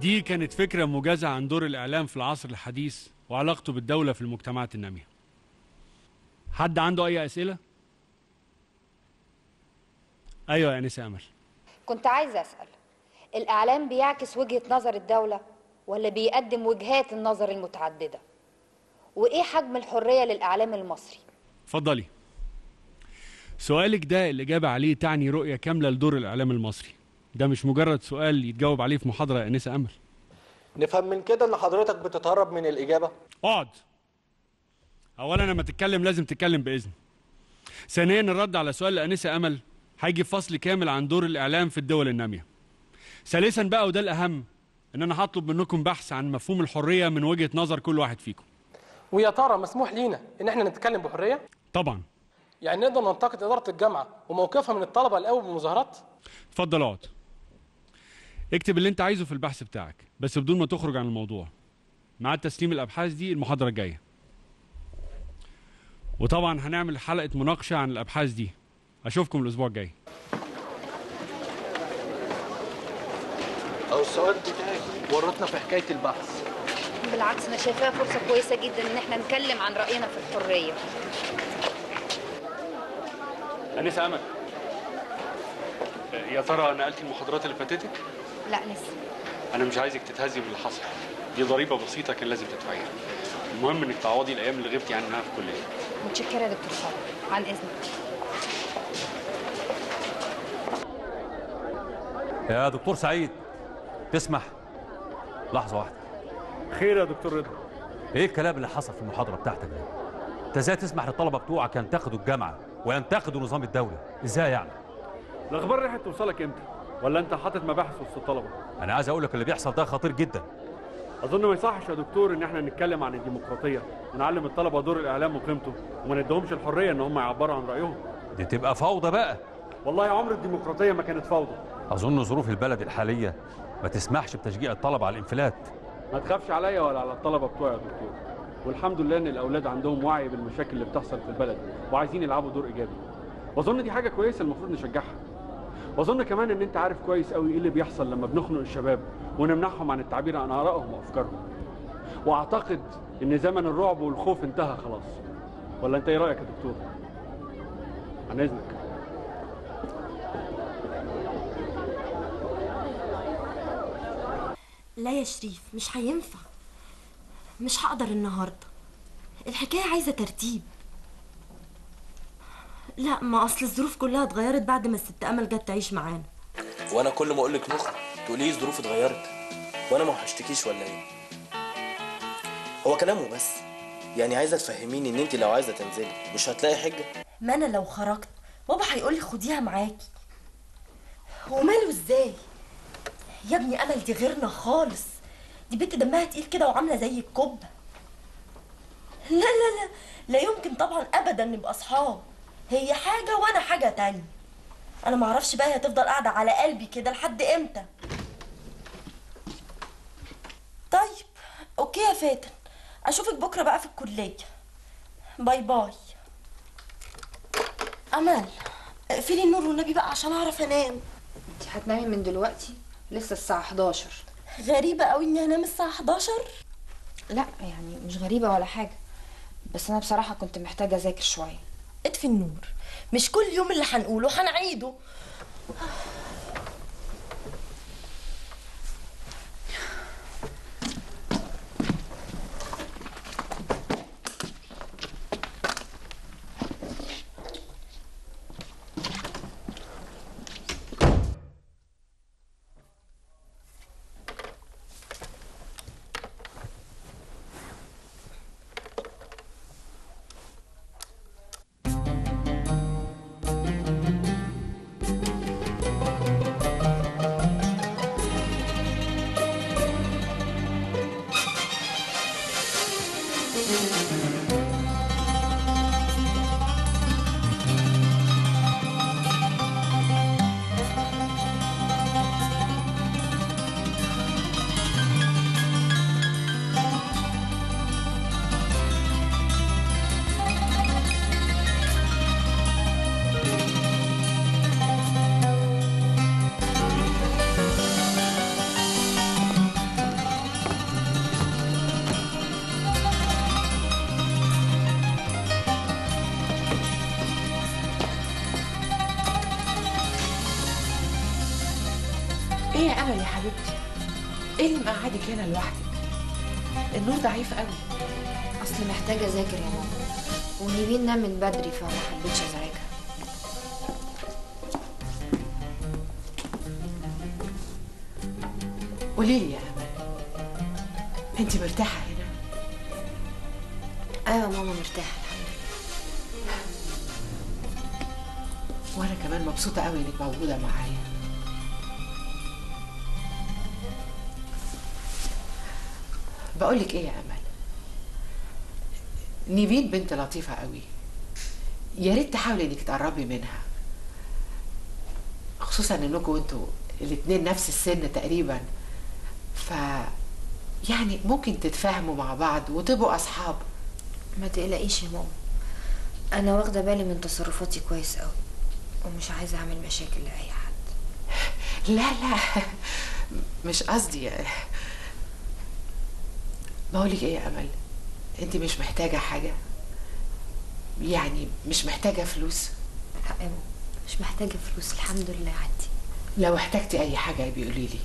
دي كانت فكرة موجزة عن دور الإعلام في العصر الحديث وعلاقته بالدولة في المجتمعات النامية. حد عنده أي أسئلة؟ أيوة يا أنسة أمل. كنت عايزة أسأل الإعلام بيعكس وجهة نظر الدولة ولا بيقدم وجهات النظر المتعددة؟ وإيه حجم الحرية للإعلام المصري؟ اتفضلي. سؤالك ده الإجابة عليه تعني رؤية كاملة لدور الإعلام المصري. ده مش مجرد سؤال يتجاوب عليه في محاضرة يا أنسة أمل. نفهم من كده إن حضرتك بتتهرب من الإجابة؟ اقعد. اولا لما تتكلم لازم تتكلم بإذن. ثانيا الرد على سؤال الانسه أمل هيجي في فصل كامل عن دور الإعلام في الدول النامية. ثالثا بقى وده الأهم إن أنا هطلب منكم بحث عن مفهوم الحرية من وجهة نظر كل واحد فيكم. ويا ترى مسموح لينا إن إحنا نتكلم بحرية؟ طبعا. يعني نقدر ننتقد إدارة الجامعة وموقفها من الطلبة القوي بالمظاهرات؟ اتفضل اقعد. اكتب اللي انت عايزه في البحث بتاعك بس بدون ما تخرج عن الموضوع. مع تسليم الأبحاث دي المحاضرة الجاية. وطبعا هنعمل حلقة مناقشة عن الأبحاث دي. أشوفكم الأسبوع الجاي. أو السؤال بتاعي ورطنا في حكاية البحث. بالعكس أنا شايفاها فرصة كويسة جدا إن إحنا نتكلم عن رأينا في الحرية. انسه أمل يا ترى نقلتي المحاضرات اللي فاتتك؟ لا لسه. أنا مش عايزك تتهزي باللي حصل. دي ضريبة بسيطة كان لازم تدفعيها المهم إنك تعوضي الأيام اللي غبتي عنها في الكليه متشكرة يا دكتور خالد عن إذنك. يا دكتور سعيد تسمح؟ لحظة واحدة. خير يا دكتور رضا. إيه الكلام اللي حصل في المحاضرة بتاعتك ده؟ أنت إزاي تسمح للطلبة بتوعك ينتقدوا الجامعة وينتقدوا نظام الدولة؟ إزاي يعني؟ الأخبار راحت توصلك إمتى؟ ولا انت حاطط مباحث وسط الطلبة؟ أنا عايز أقول لك اللي بيحصل ده خطير جدا. أظن ما يصحش يا دكتور إن إحنا نتكلم عن الديمقراطية. ونعلم الطلبة دور الإعلام وقيمته وما نديهمش الحرية إن هم يعبروا عن رأيهم. دي تبقى فوضى بقى. والله عمر الديمقراطية ما كانت فوضى. أظن ظروف البلد الحالية ما تسمحش بتشجيع الطلبة على الانفلات. ما تخافش عليا ولا على الطلبة بتوعي يا دكتور. والحمد لله إن الأولاد عندهم وعي بالمشاكل اللي بتحصل في البلد وعايزين يلعبوا دور إيجابي. وأظن دي حاجة كويسة المفروض نشجعها. وأظن كمان إن أنت عارف كويس قوي إيه اللي بيحصل لما بنخنق الشباب ونمنعهم عن التعبير عن آرائهم وأفكارهم. وأعتقد إن زمن الرعب والخوف انتهى خلاص. ولا أنت إيه رأيك يا دكتور؟ عن إذنك. لا يا شريف مش هينفع. مش هقدر النهارده. الحكاية عايزة ترتيب. لا ما أصل الظروف كلها اتغيرت بعد ما الست أمل جت تعيش معانا. وأنا كل ما أقول لك نخرج تقولي لي الظروف اتغيرت. وأنا ما وحشتكيش ولا إيه؟ هو كلامه بس. يعني عايزة تفهميني إن أنت لو عايزة تنزلي مش هتلاقي حجة؟ ما أنا لو خرجت بابا هيقولي خديها معاكي. وماله إزاي؟ يا ابني أمل دي غيرنا خالص. دي بنت دمها تقيل كده وعاملة زي الكبه لا لا لا لا يمكن طبعا ابدا نبقى أصحاب. هي حاجة وأنا حاجة تانية. أنا معرفش بقى هي هتفضل قاعدة على قلبي كده لحد إمتى. طيب okay يا فاتن. أشوفك بكرة بقى في الكلية. bye bye. أمل اقفلي النور والنبي بقى عشان أعرف أنام. أنت هتنامي من دلوقتي؟ لسه الساعة 11 غريبة قوي إني انام الساعة 11 لا يعني مش غريبة ولا حاجة. بس أنا بصراحة كنت محتاجة أذاكر شوية. اطفي النور. مش كل يوم اللي هنقوله هنعيده حبيبتي؟ إيه اللي مقعدك هنا لوحدك؟ النور ضعيف قوي. اصل محتاجة اذاكر يا ماما. ونيفين نام من بدري فما حبيتش ازعجها. قولي لي يا أمل انت مرتاحة هنا؟ أيوه ماما مرتاحة الحمد لله. وأنا كمان مبسوطة قوي إنك موجودة معايا. بقول لك إيه يا أمل؟ نيفين بنت لطيفة قوي. يا ريت تحاولي إنك تقربي منها. خصوصا انكم أنتوا الاتنين نفس السن تقريبا. ف يعني ممكن تتفاهموا مع بعض وتبقوا أصحاب. ما تقلقيش يا ماما. أنا واخدة بالي من تصرفاتي كويس قوي ومش عايزة أعمل مشاكل لأي حد. لا لا. مش قصدي. بقولك إيه يا أمل؟ أنت مش محتاجة حاجة؟ يعني مش محتاجة فلوس؟ لا مش محتاجة فلوس الحمد لله عندي لو احتجتي أي حاجة بيقولي لي.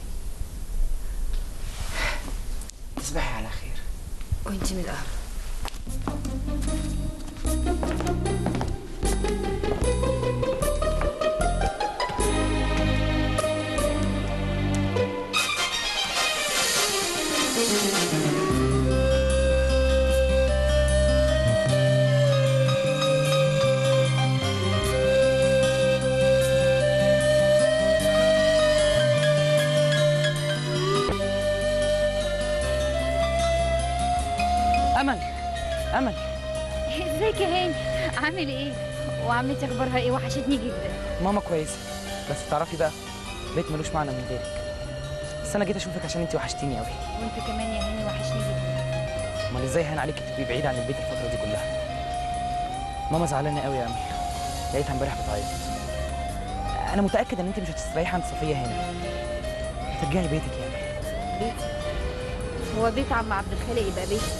تصبحي على خير. وانتي من الأهل. أمل أمل. ازيك يا هاني عامل إيه؟ وعمتي أخبارها إيه؟ وحشتني جدا. ماما كويسة بس تعرفي بقى بيت ملوش معنى من غيرك. بس أنا جيت أشوفك عشان انت وحشتيني قوي وأنت كمان يا هاني وحشني جدا. أمال إزاي هان عليك تبقي بعيد عن البيت الفترة دي كلها؟ ماما زعلانة قوي يا امل لقيتها امبارح بتعيط. أنا متأكد إن انت مش هتستريحي عند صفية هنا هترجعي بيتك يا امل بيتي؟ هو بيت عم عبد الخالق يبقى بيتي.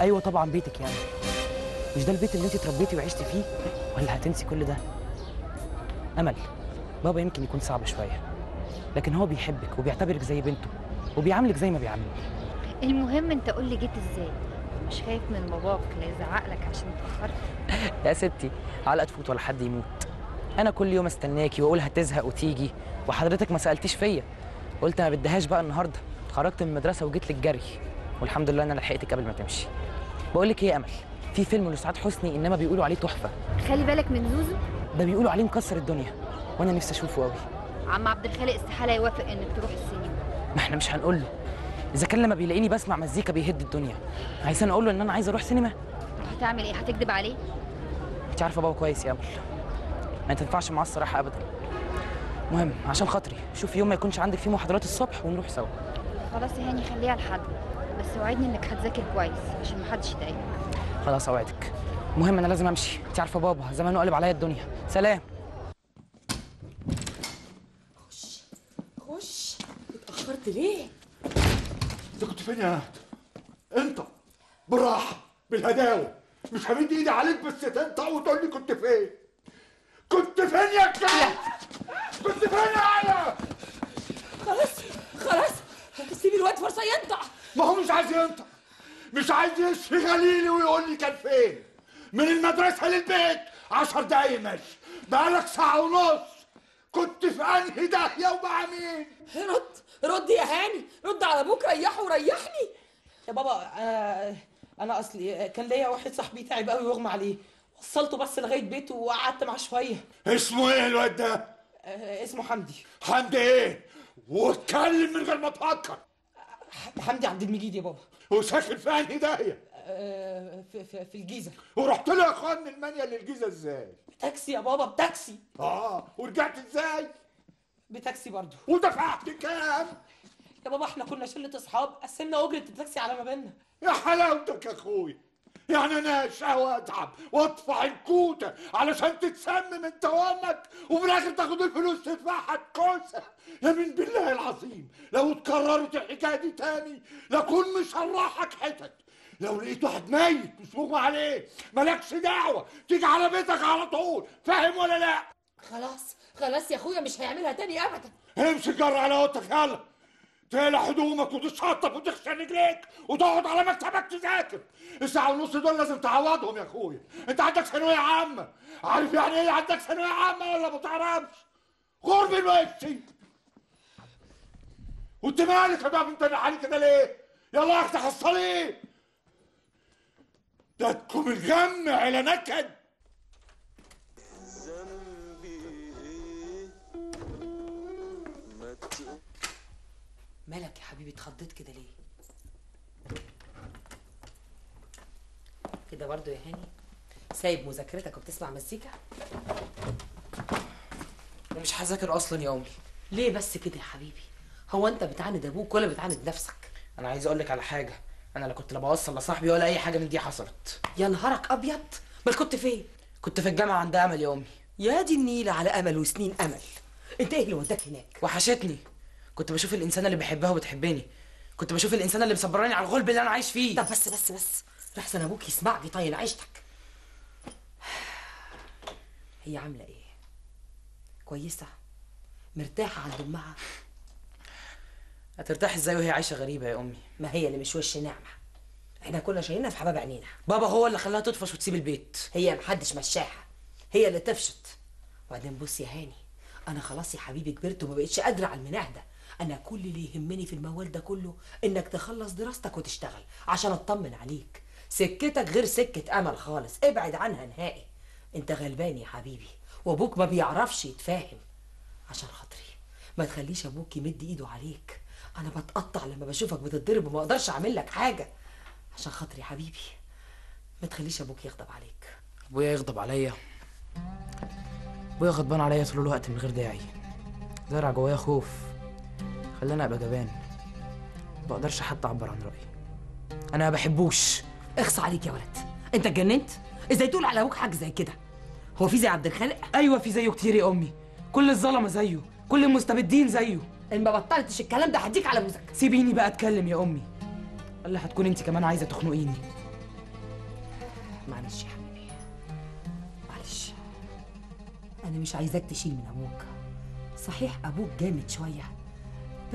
أيوه طبعا بيتك امل مش ده البيت اللي أنت اتربيتي وعشتي فيه؟ ولا هتنسي كل ده؟ أمل بابا يمكن يكون صعب شوية لكن هو بيحبك وبيعتبرك زي بنته وبيعاملك زي ما بيعاملك. المهم أنت قول لي جيت إزاي؟ مش خايف من باباك لا يزعق لك عشان اتاخرت يا ستي علقه تفوت ولا حد يموت. أنا كل يوم استناكي وأقول هتزهق وتيجي وحضرتك ما سألتيش فيا. قلت ما بديهاش بقى النهارده. خرجت من المدرسة وجيت لك جري والحمد لله إن أنا لحقتك قبل ما تمشي. بقول لك إيه يا امل؟ في فيلم لسعاد حسني انما بيقولوا عليه تحفة. خلي بالك من زوزو ده بيقولوا عليه مكسر الدنيا وأنا نفسي اشوفه قوي. عم عبد الخالق استحالة يوافق انك تروح السينما. ما إحنا مش هنقول. له إذا كان لما بيلاقيني بسمع مزيكا بيهد الدنيا. عايزين أقول له إن أنا عايز أروح سينما؟ هتعمل إيه؟ هتكذب عليه؟ أنت عارفة بابا كويس يا أمل. ما تنفعش معاه الصراحة ابدا. مهم عشان خاطري. شوف يوم ما يكونش عندك فيه محاضرات الصبح ونروح سوا. خلاص يا هاني خليها لحد. بس وعدني إنك هتذاكر كويس عشان محدش يضايقك خلاص أوعدك. المهم أنا لازم أمشي. أنت عارفة بابا زمانه قلب عليا الدنيا. سلام. خش اتأخرت ليه؟ أنت كنت فين يا نهد؟ أنت. بالراحة بالهداوة. مش همد إيدي عليك بس تنطق وتقول لي كنت فين. كنت فين يا كلب؟ كنت فين يا على خلاص خلاص. سيبي الواد فرصة ينطق. ما هو مش عايز ينطق. مش عايز يشفي غليلي ويقول لي كان فين. من المدرسة للبيت عشر دقايق ماشي بقالك ساعة ونص. كنت في أنهي داهية ومع مين؟ رد رد يا هاني. رد على أبوك ريحه وريحني. يا بابا أنا أنا أصلي كان ليا واحد صاحبي تعب قوي وأغمى عليه. وصلته بس لغاية بيته وقعدت معاه شوية. اسمه إيه الواد ده؟ آه، اسمه حمدي. حمدي إيه؟ واتكلم من غير ما تفكر. حمدي عبد المجيد يا بابا. وساكن في انهي داهيه آه، في, في, في الجيزة. ورحت له يا أخوان من المانيا للجيزة إزاي؟ تاكسي يا بابا بتاكسي. آه ورجعت إزاي؟ بتاكسي برضه ودفعت كام يا بابا إحنا كنا شلة أصحاب قسمنا أجرة التاكسي على ما بينا يا حلاوتك يا اخويا يعني أنا اشقى أتعب وأدفع الكوته علشان تتسمم أنت وأمك وفي الآخر تاخد الفلوس تدفعها الكوسه يمين بالله العظيم لو اتكررت الحكاية دي تاني لاكون مشرحك حتت. لو لقيت واحد ميت مش مغمى عليه مالكش دعوة تيجي على بيتك على طول فاهم ولا لا؟ خلاص خلاص يا أخويا مش هيعملها تاني ابدا. امشي جر على أوضتك يلا. تقلع هدومك وتتشطف وتغسل رجليك وتقعد على مكتبك تذاكر. الساعة ونص دول لازم تعوضهم يا اخويا أنت عندك ثانوية عامة. عارف يعني إيه عندك ثانوية عامة ولا ما تعرفش؟ غرب الوشي وأنت مالك يا بابا؟ أنت علي كده ليه؟ يلا افتح الصليب دتكم الغم على نكد. مالك يا حبيبي؟ اتخضيت كده ليه؟ كده برضو يا هاني. سايب مذاكرتك وبتسمع مزيكا؟ أنا مش هذاكر أصلا يا أمي. ليه بس كده يا حبيبي؟ هو أنت بتعاند أبوك ولا بتعاند نفسك؟ أنا عايز أقول لك على حاجة. أنا لا كنت لا بوصل لصاحبي ولا أي حاجة من دي حصلت. يا نهارك أبيض! بل كنت فين؟ كنت في الجامعة عند أمل يا أمي. يا دي النيلة على أمل وسنين أمل. انت إيه اللي وداك هناك. وحشتني. كنت بشوف الإنسان اللي بحبها وبتحبني. كنت بشوف الإنسان اللي مصبراني على الغلب اللي أنا عايش فيه. طب بس بس بس. لحسن أبوك يسمعني طايل عيشتك هي عاملة إيه؟ كويسة؟ مرتاحة عند أمها؟ هترتاح إزاي وهي عايشة غريبة يا أمي؟ ما هي اللي مش وش نعمه إحنا كنا شايلينها في حباب عينينا. بابا هو اللي خلاها تطفش وتسيب البيت. هي محدش مشاها. هي اللي تفشت. وبعدين بص يا هاني أنا خلاص يا حبيبي كبرت وما بقتش قادرة على المناح ده. أنا كل اللي يهمني في الموال ده كله إنك تخلص دراستك وتشتغل عشان أطمن عليك. سكتك غير سكة أمل خالص. ابعد عنها نهائي. أنت غلبان يا حبيبي وأبوك ما بيعرفش يتفاهم. عشان خاطري ما تخليش أبوك يمد إيده عليك. أنا بتقطع لما بشوفك بتتضرب وما أقدرش أعمل لك حاجة. عشان خاطري حبيبي ما تخليش أبوك يغضب عليك. أبويا يغضب عليا. أبويا غضبان عليا طول الوقت من غير داعي. زرع جوايا خوف. خلاني أبقى جبان. ما بقدرش حتى اعبر عن رأيي. أنا ما بحبوش. اخص عليك يا ولد. أنت اتجننت؟ إزاي تقول على أبوك حاجة زي كده؟ هو في زي عبد الخالق؟ أيوه في زيه كتير يا أمي. كل الظلمة زيه. كل المستبدين زيه. إن ما بطلتش الكلام ده هديك على موزك سيبيني بقى أتكلم يا أمي. ولا هتكون أنت كمان عايزة تخنقيني. معلش يا حبيبي. معلش. أنا مش عايزاك تشيل من أبوك صحيح أبوك جامد شوية.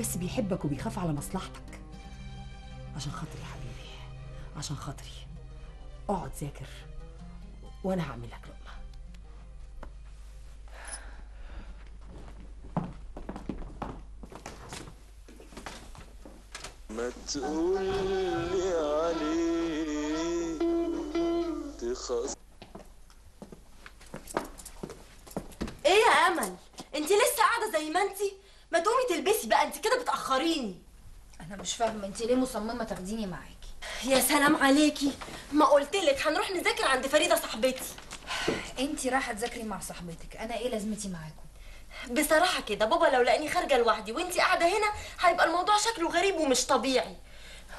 بس بيحبك وبيخاف على مصلحتك. عشان خاطري يا حبيبي عشان خاطري. اقعد ذاكر وأنا هعمل لك لقمة. ما تقولي عليه تخص إيه يا امل؟ انت لسه قاعدة زي ما انت ما تقومي تلبسي بقى انت كده بتأخريني. أنا مش فاهمة انت ليه مصممة تاخديني معاكي؟ يا سلام عليكي. ما قلتلك هنروح نذاكر عند فريدة صاحبتي. انت رايحة تذاكري مع صاحبتك أنا إيه لازمتي معاكم؟ بصراحة كده بابا لو لقاني خارجة لوحدي وانت قاعدة هنا هيبقى الموضوع شكله غريب ومش طبيعي.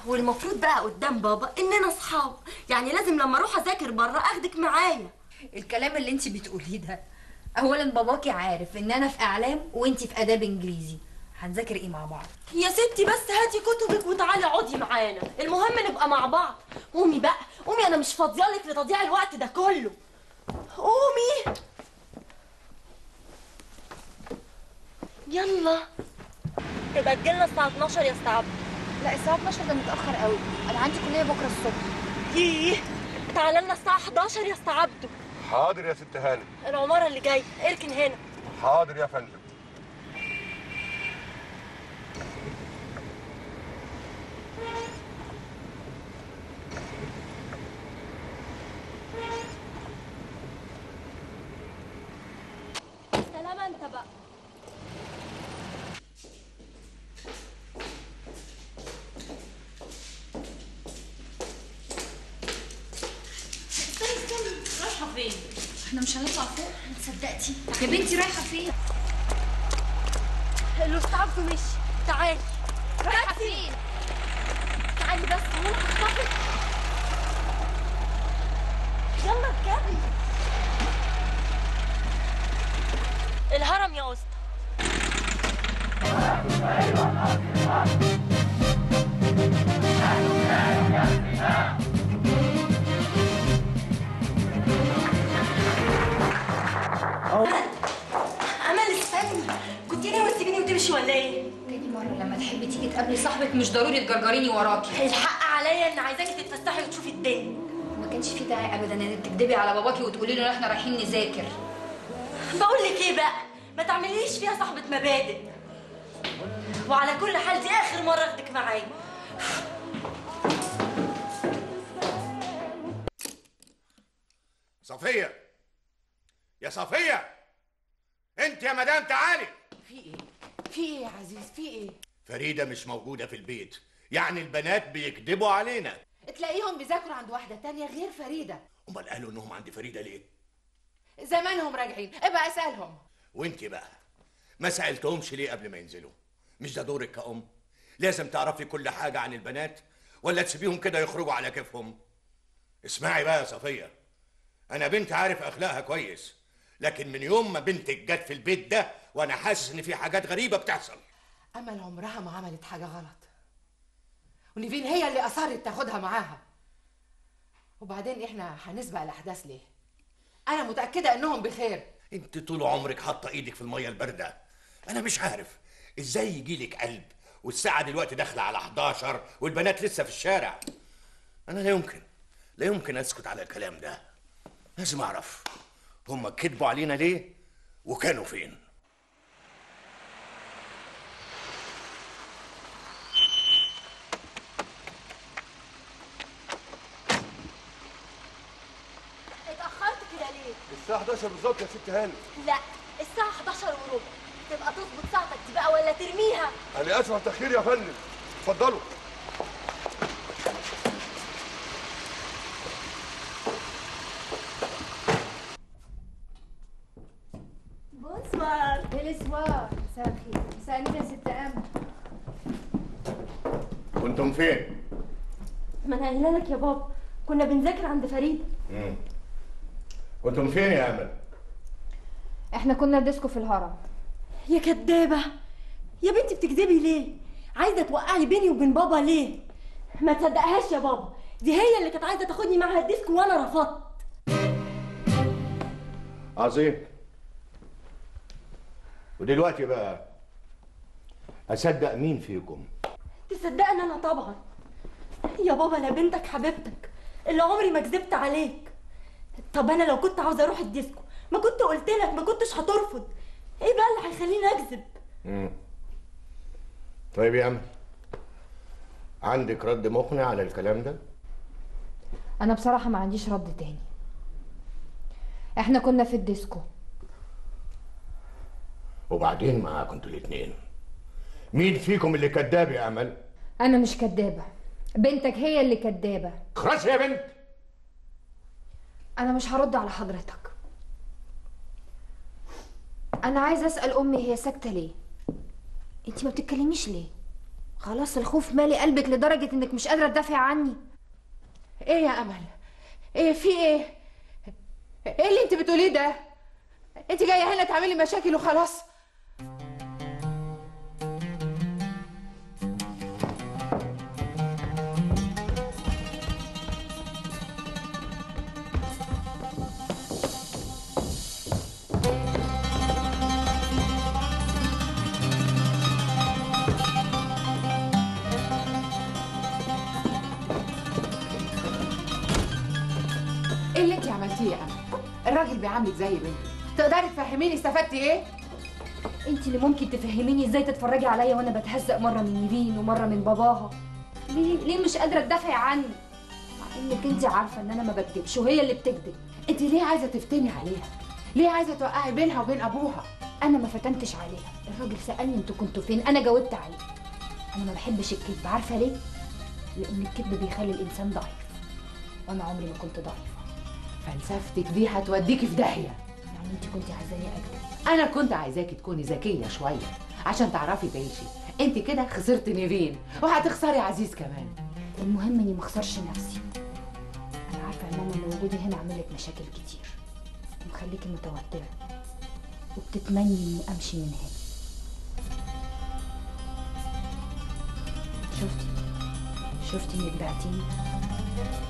والمفروض بقى قدام بابا إننا أصحاب. يعني لازم لما أروح أذاكر بره أخدك معايا. الكلام اللي انت بتقوليه ده اولا باباكي عارف إن أنا في إعلام وانت في آداب إنجليزي. هنذاكر إيه مع بعض؟ يا ستي بس هاتي كتبك وتعالي اقعدي معانا. المهم نبقى مع بعض. قومي بقى. قومي أنا مش فاضيالك لتضييع الوقت ده كله. قومي. يلا. تبقى تجيلنا الساعة 12 يا أستاذ عبد. لا الساعة 12 ده متأخر قوي. أنا عندي كلية بكرة الصبح. ييه. تعالى لنا الساعة 11 يا أستاذ عبده حاضر يا ست هانم. العمارة اللي جاية اركن هنا. حاضر يا فندم. سلامة أنت بقى استني استني رايحة فين؟ إحنا مش هنطلع فوق يا بنتي رايحة أمل استني. كنت ناوي تسيبيني وتمشي ولا إيه؟ تاني مرة لما تحبي تيجي تقابلي صاحبك مش ضروري تجرجريني وراكي. الحق عليا إن عايزاكي تتفسحي وتشوفي الدنيا. ما كانش في داعي ابدا إنك تكدبي على باباكي وتقولي له إن إحنا رايحين نذاكر. بقول لك إيه بقى؟ ما تعمليش فيها صاحبة مبادئ. وعلى كل حال دي آخر مرة أخدك معايا. صفية! يا صفية! انت يا مدام تعالي! في إيه؟ في إيه يا عزيز؟ في إيه؟ فريدة مش موجودة في البيت. يعني البنات بيكذبوا علينا. تلاقيهم بيذاكروا عند واحدة تانية غير فريدة. امال قالوا إنهم عند فريدة ليه؟ زمانهم راجعين. ابقى أسألهم. وإنت بقى ما سألتهمش ليه قبل ما ينزلوا؟ مش ده دورك كأم؟ لازم تعرفي كل حاجة عن البنات ولا تسيبيهم كده يخرجوا على كيفهم؟ اسمعي بقى يا صفية. أنا بنت عارف أخلاقها كويس. لكن من يوم ما بنتك جت في البيت ده وأنا حاسس إن في حاجات غريبة بتحصل. امل عمرها ما عملت حاجة غلط. ونيفين هي اللي أصرت تاخدها معاها. وبعدين إحنا هنسبق الأحداث ليه؟ أنا متأكدة إنهم بخير. أنت طول عمرك حاطة إيدك في المية الباردة. أنا مش عارف إزاي يجيلك قلب والساعة دلوقتي داخلة على 11 والبنات لسه في الشارع. أنا لا يمكن لا يمكن أسكت على الكلام ده. لازم أعرف. هما كذبوا علينا ليه؟ وكانوا فين؟ اتأخرت كده ليه؟ الساعة 11 بالظبط يا ست هاني لا الساعة 11 وربع. تبقى تظبط ساعتك دي بقى ولا ترميها؟ أنا آسف على التأخير يا فندم. اتفضلوا bonsoir bonsoir مساء الخير مساء النور يا ست امل كنتم فين؟ ما أنا قايله لك يا بابا كنا بنذاكر عند فريد مم. كنتم فين يا أمل؟ إحنا كنا ديسكو في الهرم يا كدابة يا بنتي بتكذبي ليه؟ عايزة توقعي بيني وبين بابا ليه؟ ما تصدقهاش يا بابا دي هي اللي كانت عايزة تاخدني معاها الديسكو وأنا رفضت عظيم ودلوقتي بقى أصدق مين فيكم؟ تصدقني أنا طبعا. يا بابا أنا بنتك حبيبتك اللي عمري ما كذبت عليك. طب أنا لو كنت عاوزه أروح الديسكو ما كنت قلت لك ما كنتش هترفض. إيه بقى اللي هيخليني أكذب. طيب يا أمل عندك رد مقنع على الكلام ده؟ أنا بصراحة ما عنديش رد تاني. إحنا كنا في الديسكو. وبعدين معاكم أنتوا الاتنين. مين فيكم اللي كذاب يا أمل؟ أنا مش كدابة. بنتك هي اللي كدابة. خلاص يا بنت. أنا مش هرد على حضرتك. أنا عايزه أسأل أمي هي ساكتة ليه؟ انت ما بتتكلميش ليه؟ خلاص الخوف مالي قلبك لدرجة إنك مش قادرة تدافعي عني. إيه يا أمل؟ إيه في إيه؟ إيه اللي انت بتقوليه ده؟ انت جاية هنا تعملي مشاكل وخلاص. الراجل بيعاملك زي بنته تقدري تفهميني استفدتي إيه؟ انت اللي ممكن تفهميني إزاي تتفرجي عليا وأنا بتهزق مرة من نيفين ومرة من باباها. ليه؟ ليه مش قادرة تدافعي عني؟ مع انك انت عارفة ان أنا ما بكدبش وهي اللي بتكذب انت ليه عايزة تفتني عليها؟ ليه عايزة توقعي بينها وبين ابوها؟ أنا ما فتنتش عليها. الراجل سألني أنتوا كنتوا فين؟ أنا جاوبت عليه. أنا ما بحبش الكذب عارفة ليه؟ لأن الكذب بيخلي الإنسان ضعيف. وأنا عمري ما كنت ضعيفه فلسفتك دي هتوديكي في داهية. يعني انت كنت عايزاني اكذب أنا كنت عايزاكي تكوني ذكية شوية عشان تعرفي تعيشي. انت كده خسرت نيفين وهتخسري عزيز كمان. المهم اني ما اخسرش نفسي. أنا عارفة يا ماما إن وجودي هنا عامل لك مشاكل كتير. ومخليكي متوترة. وبتتمني إني أمشي من هنا. شفتي؟ شفتي إنك بعتيني؟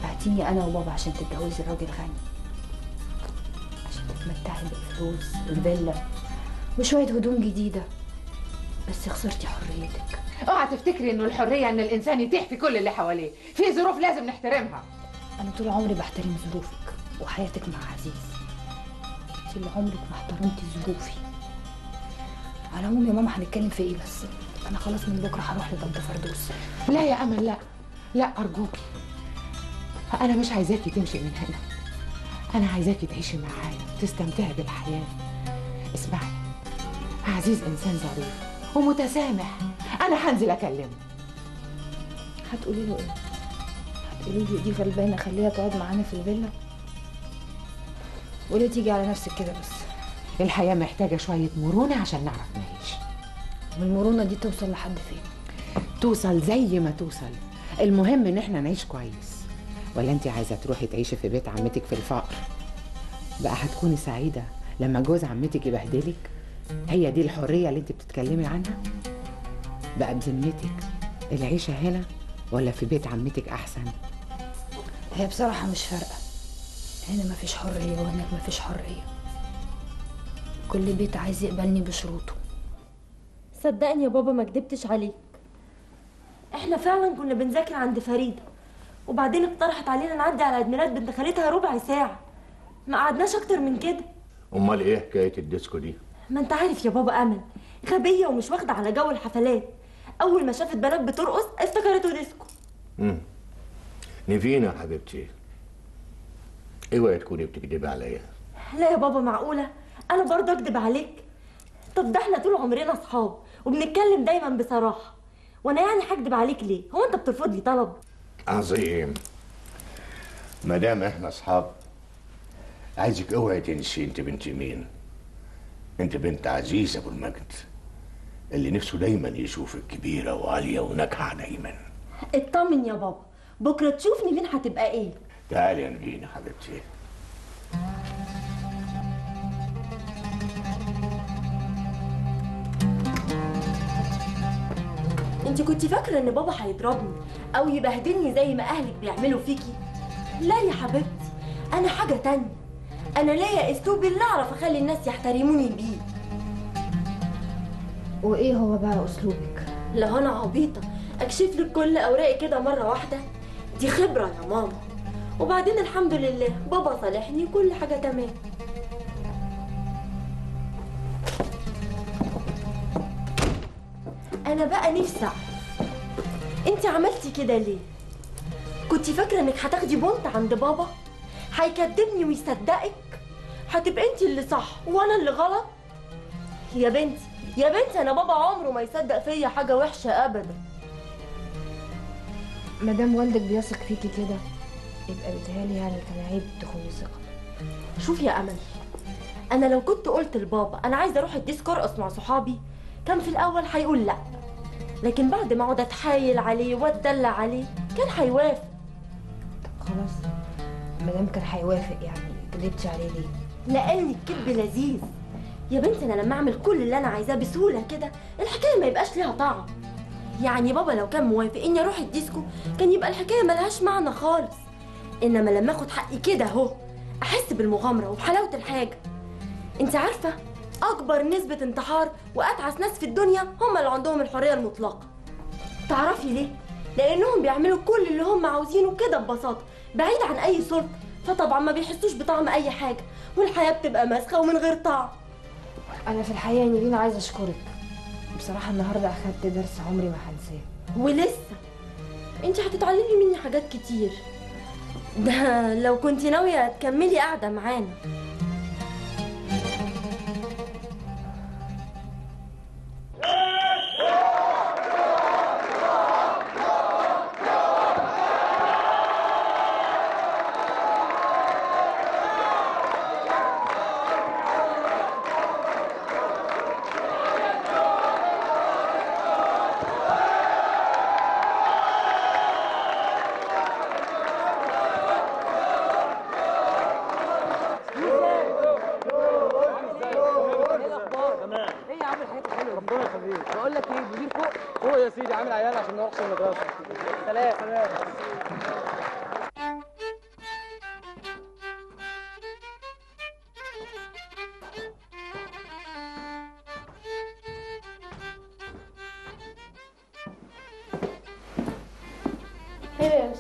بعتيني أنا وبابا عشان تتجوزي راجل غني. عشان تتمتعي بالفلوس والفيلا وشوية هدوم جديدة. بس خسرتي حريتك. اوعى تفتكري إنه الحرية إن الإنسان يتيح في كل اللي حواليه. في ظروف لازم نحترمها. أنا طول عمري بحترم ظروفك وحياتك مع عزيز. انت اللي عمرك ما احترمتي ظروفي. على العموم يا ماما هنتكلم في إيه بس؟ أنا خلاص من بكرة هروح لطنط فردوس. لا يا أمل لا. لا أرجوكي. أنا مش عايزاكي تمشي من هنا. أنا عايزاكي تعيشي معايا تستمتعي بالحياة. اسمعي عزيز إنسان ظريف ومتسامح أنا هنزل أكلمه. هتقولي له إيه؟ هتقولي له دي غلبانة خليها تقعد معانا في الفيلا. وليه تيجي على نفسك كده بس. الحياة محتاجة شوية مرونة عشان نعرف نعيش. والمرونة دي توصل لحد فين؟ توصل زي ما توصل. المهم إن إحنا نعيش كويس. ولا انت عايزة تروحي تعيشي في بيت عمتك في الفقر؟ بقى هتكوني سعيدة لما جوز عمتك يبهدلك؟ هي دي الحرية اللي انت بتتكلمي عنها؟ بقى بذمتك العيشة هنا ولا في بيت عمتك أحسن؟ هي بصراحة مش فارقة. هنا مفيش حرية وهناك مفيش حرية. كل بيت عايز يقبلني بشروطه. صدقني يا بابا ما كدبتش عليك. إحنا فعلا كنا بنذاكر عند فريدة. وبعدين اقترحت علينا نعدي على عيد ميلاد بنت خالتها ربع ساعة. ما قعدناش أكتر من كده. أمال إيه حكاية الديسكو دي؟ ما أنت عارف يا بابا أمل غبية ومش واخدة على جو الحفلات. أول ما شافت بنات بترقص افتكرته ديسكو. امم نيفينا يا حبيبتي. اوعي تكوني بتكدبي عليا؟ لا يا بابا معقولة؟ أنا برضه اكدب عليك. طب ده إحنا طول عمرنا أصحاب وبنتكلم دايما بصراحة. وأنا يعني هكدب عليك ليه؟ هو أنت بترفض لي طلب؟ عظيم. ما دام إحنا اصحاب عايزك اوعي تنسي انت بنت مين؟ انت بنت عزيز ابو المجد اللي نفسه دايما يشوفك كبيره وعالية وناجحة دايما. اطمن يا بابا بكرة تشوفني مين هتبقى إيه؟ تعالي يا نجينا حبيبتي. انت كنت فاكرة ان بابا هيضربني أو يبهدلني زي ما اهلك بيعملوا فيكي؟ لا يا حبيبتي أنا حاجة تانية. أنا ليا اسلوبي اللي اعرف اخلي الناس يحترموني بيه. وايه هو بقى اسلوبك؟ لو أنا عبيطة. اكشف لك كل اوراقي كده مرة واحدة. دي خبرة يا ماما. وبعدين الحمد لله بابا صالحني كل حاجة تمام. أنا بقى نفسي. اعرف أنت عملتي كده ليه؟ كنت فاكرة إنك هتاخدي point عند بابا هيكدبني ويصدقك. هتبقى أنت اللي صح وأنا اللي غلط. يا بنتي يا بنتي أنا بابا عمره ما يصدق فيا حاجة وحشة ابدا. مادام والدك بيثق فيكي كده يبقى بيتهيألي يعني كان عيب تخوني ثقة شوف يا أمل أنا لو كنت قلت لبابا أنا عايزة أروح الديسكو ارقص مع صحابي كان في الأول هيقول لا لكن بعد ما اقعد اتحايل عليه واتدلع عليه كان هيوافق خلاص مادام كان هيوافق يعني كدبتي عليه ليه؟ لأن الكذب لذيذ. يا بنتي أنا لما أعمل كل اللي أنا عايزاه بسهولة كده الحكاية ما يبقاش ليها طعم. يعني بابا لو كان موافق إني أروح الديسكو كان يبقى الحكاية ملهاش معنى خالص. إنما لما آخد حقي كده أهو أحس بالمغامرة وبحلاوه الحاجة. أنت عارفة أكبر نسبة انتحار وأتعس ناس في الدنيا هم اللي عندهم الحرية المطلقة. تعرفي ليه؟ لأنهم بيعملوا كل اللي هم عاوزينه كده ببساطة بعيد عن أي سلطة فطبعا ما بيحسوش بطعم أي حاجة والحياة بتبقى مسخه ومن غير طعم. أنا في الحقيقة يا نيفين عايزة أشكرك. بصراحة النهارده أخدت درس عمري ما هنساه. ولسه؟ انت هتتعلمي مني حاجات كتير. ده لو كنت ناوية تكملي قاعدة معانا.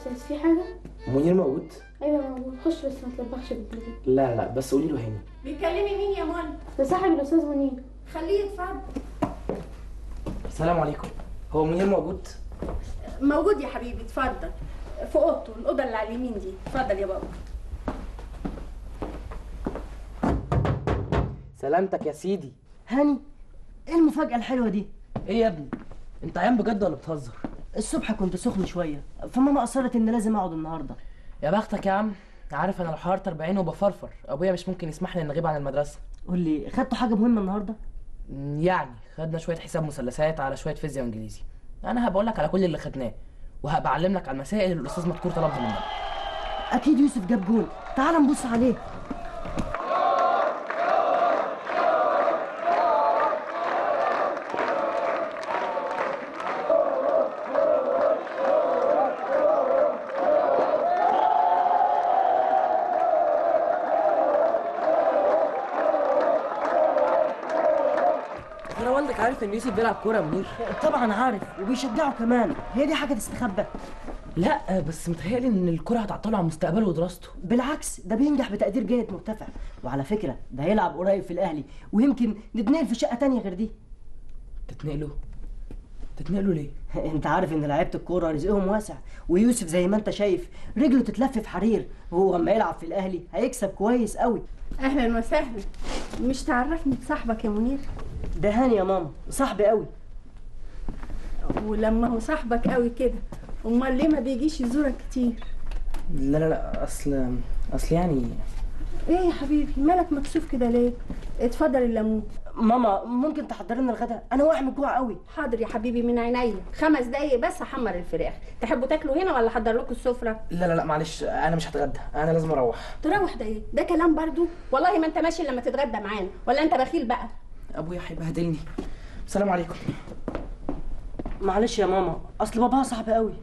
أستاذ في حاجة؟ منير موجود أيوه موجود خش بس ما تلبخش بالدنيا لا لا بس قولي له هاني بيكلمي مين يا منى ده صاحب الأستاذ منير. خليه يتفضل السلام عليكم. هو منير موجود موجود يا حبيبي اتفضل. في أوضته الأوضة اللي على اليمين دي. اتفضل يا بابا. سلامتك يا سيدي. هاني إيه المفاجأة الحلوة دي؟ إيه يا ابني؟ أنت عيان بجد ولا بتهزر؟ الصبح كنت سخن شوية فماما أصرت إن لازم أقعد النهاردة. يا بختك يا عم عارف أنا لو حررت 40 وبفرفر أبويا مش ممكن يسمح لي إن أغيب عن المدرسة. قول لي خدتوا حاجة مهمة النهاردة؟ يعني خدنا شوية حساب مثلثات على شوية فيزياء وإنجليزي. أنا هبقول لك على كل اللي خدناه وهبقى أعلم لك على المسائل اللي الأستاذ مذكور طلبها مننا. أكيد يوسف جاب جول تعال نبص عليه. عارف ان يوسف بيلعب كورة يا منير طبعا عارف وبيشجعه كمان. هي دي حاجة تستخبى. لا بس متهيألي إن الكورة هتعطله عن مستقبله ودراسته. بالعكس ده بينجح بتقدير جيد مرتفع. وعلى فكرة ده هيلعب قريب في الأهلي. ويمكن نتنقل في شقة تانية غير دي. تتنقله تتنقله ليه؟ أنت عارف إن لعيبة الكورة رزقهم واسع. ويوسف زي ما أنت شايف رجله تتلف في حرير. وهو لما يلعب في الأهلي هيكسب كويس قوي أهلا وسهلا. مش تعرفني بصاحبك يا منير؟ ده هاني يا ماما صاحبي قوي. ولما هو صاحبك قوي كده امال ليه ما بيجيش يزورك كتير؟ لا لا لا اصل اصل يعني إيه يا حبيبي؟ مالك مكسوف كده ليه؟ اتفضل الليمون ماما ممكن تحضر لنا الغدا؟ أنا واقع من الجوع قوي. حاضر يا حبيبي من عينيا. خمس دقايق بس احمر الفراخ. تحبوا تاكلوا هنا ولا احضر لكم السفرة؟ لا لا لا معلش أنا مش هتغدى أنا لازم أروح. تروح ده إيه؟ ده كلام برضو؟ والله ما انت ماشي لما تتغدى معانا. ولا انت بخيل بقى؟ أبويا هيبهدلني. السلام عليكم. معلش يا ماما أصل باباها صاحبي قوي.